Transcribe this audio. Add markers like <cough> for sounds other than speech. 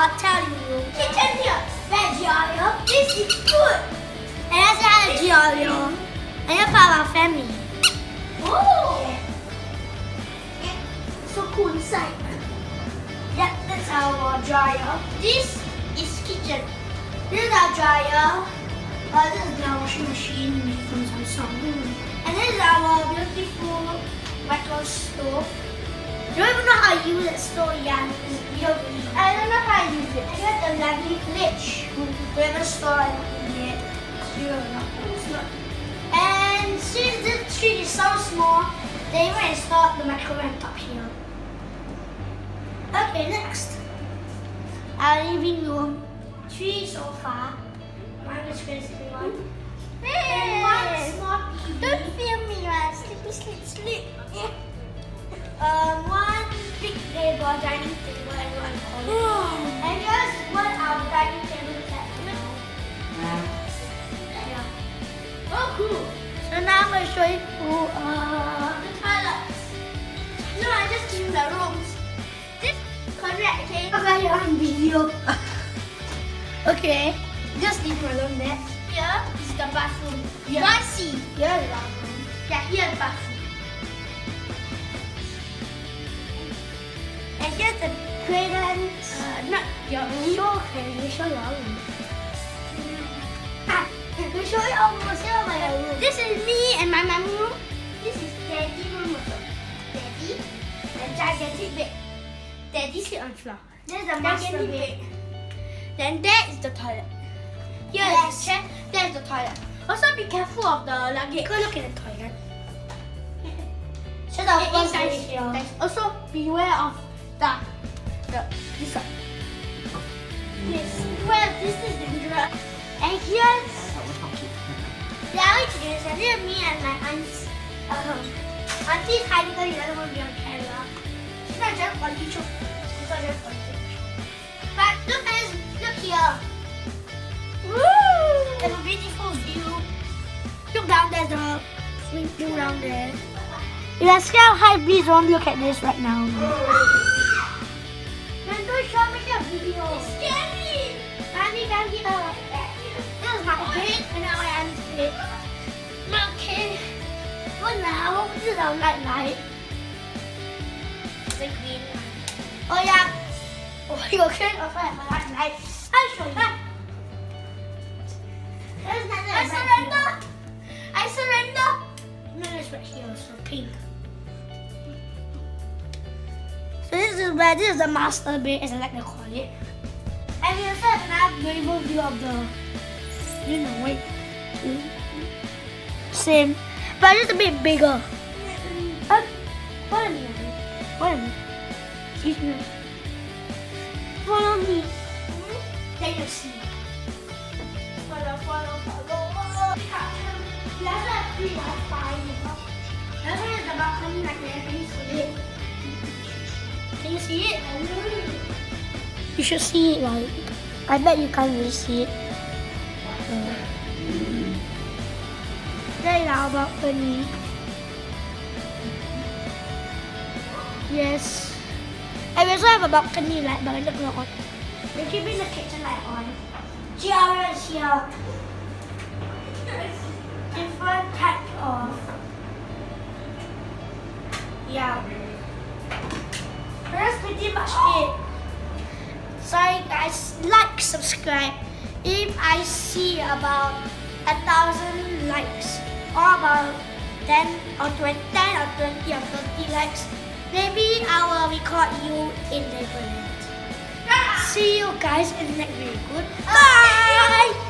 our hotel room, kitchen here, This is good. And that's our Giorgio. And that's part of our family. Oh! So cool inside. Yep, that's our dryer. This is kitchen. This is our dryer. Uh, this is our washing machine from Samsung. And this is our beautiful to use it stove yet. I don't know how to use it. I got the lovely fridge. We haven't stored anything yet. Sure, no, it's not. And since this tree is so small, they even installed the microwave top here. Okay, next. Our living room. Three sofa. One is crazy one. Dining table, everyone call it. and here's what our dining table at now. Yeah. Oh, cool. So now I'm going to show you uh, the toilets. No, I just cleaned the rooms. This correct, okay? Okay, you're on video. <laughs> okay. Just leave me alone there. Here is the bathroom. See. Here is the bathroom. Yeah, here is the bathroom. Here's the cradles. Uh, not your. Show, okay, we show your room. Ah, we show you our room. Show my room. This is me and my mom room. This is daddy room also. Daddy. And gigantic bed. Daddy sit on floor. This is the master bed. Then there is the toilet. Here is Yes. the chair. There is the toilet. Also be careful of the luggage. Go look at the toilet. So The the first inside is here. is- Also beware of the the this one. Yes, beware this is dangerous. And here's the other children. And here me and my aunts. Um, auntie hiding because she doesn't want to be on camera. She's not just for YouTube. She's not just for YouTube. But look at this. Look here. Woo! There's a beautiful view. Look down there's the swimming pool down there. If scared of height, please don't look at this right now. <laughs> Show me the video. It's scary. Mommy, come here. This is my oh, bed and now I am bed. Okay. For now, this is our night light. The green one. Oh yeah. Oh, <laughs> you can also have a night light. I'll show you. There's I surrender. I surrender. No, it's right here, so pink. Is where this is the master bed, as I like to call it. And we also have another beautiful view of the, you know, wait. Same, but just a bit bigger. Uh, follow me, follow me. Excuse me. Follow me. You see. Follow, follow, follow. The balcony like that. See it? You should see it, right? I bet you can't really see it. Uh, There is our balcony. Yes. I also have a balcony light, but I don't know what. We're keeping the kitchen light on. Giara is here. Different type of. Yeah. That's pretty much it. Sorry guys, like, subscribe. If I see about a thousand likes or about 10 or 20, 10 or 20 or 30 likes, maybe I will record you in Neverland. Ah! See you guys in the next video. Goodbye!